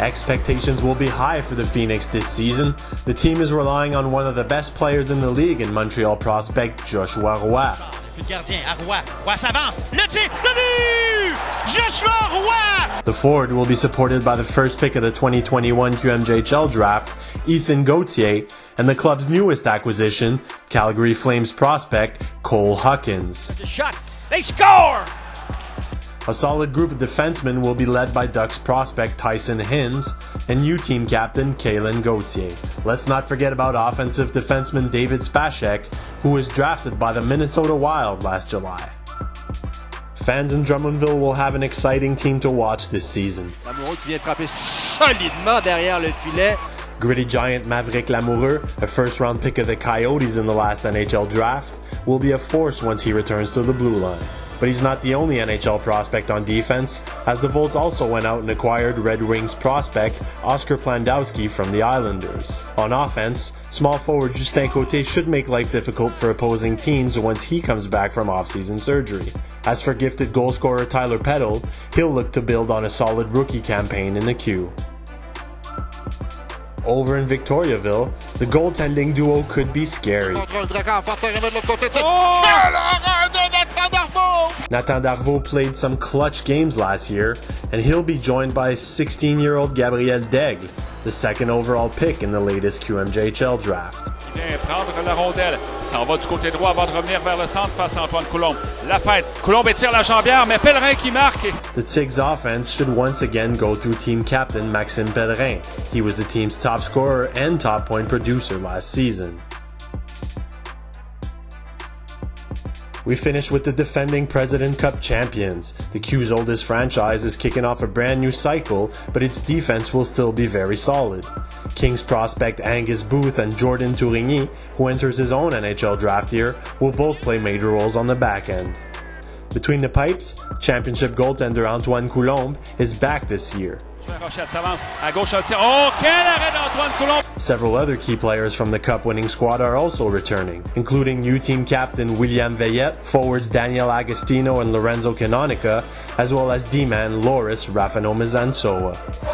Expectations will be high for the Phoenix this season. The team is relying on one of the best players in the league in Montreal prospect Joshua Roy. gardien à Roy. Roy s'avance. Le tir, le but! Joshua Roy! The forward will be supported by the first pick of the 2021 QMJHL draft, Ethan Gauthier, and the club's newest acquisition, Calgary Flames prospect Cole Huckins. Shot. They score! A solid group of defensemen will be led by Ducks prospect Tyson Hinds and U team captain Kalen Gauthier. Let's not forget about offensive defenseman David Spacek, who was drafted by the Minnesota Wild last July. Fans in Drummondville will have an exciting team to watch this season. Lamoureux qui vient frapper solidement derrière le filet. Gritty giant Maverick Lamoureux, a first round pick of the Coyotes in the last NHL draft, will be a force once he returns to the blue line. But he's not the only NHL prospect on defense, as the Volts also went out and acquired Red Wings prospect Oscar Plandowski from the Islanders. On offense, small forward Justin Cote should make life difficult for opposing teams once he comes back from offseason surgery. As for gifted goal scorer Tyler Peddle, he'll look to build on a solid rookie campaign in the Q. Over in Victoriaville, the goaltending duo could be scary. Nathan Darveau played some clutch games last year, and he'll be joined by 16 year old Gabriel D'Aigle, the second overall pick in the latest QMJHL draft. Il vient prendre la rondelle. S'en va du côté droit avant de revenir vers le centre face à Antoine Coulombe. La fête. Coulombe étire la jambière, mais Pellerin qui marque. The Tigs offense should once again go through team captain Maxime Pellerin. He was the team's top scorer and top point producer last season. We finish with the defending President Cup champions. The Q's oldest franchise is kicking off a brand new cycle, but its defense will still be very solid. Kings prospect Angus Booth and Jordan Tourigny, who enters his own NHL draft year, will both play major roles on the back end. Between the pipes, championship goaltender Antoine Coulombe is back this year. Several other key players from the Cup winning squad are also returning, including new team captain William Veillette, forwards Daniel Agostino and Lorenzo Canonica, as well as D-man Loris Rafanomezantsoa.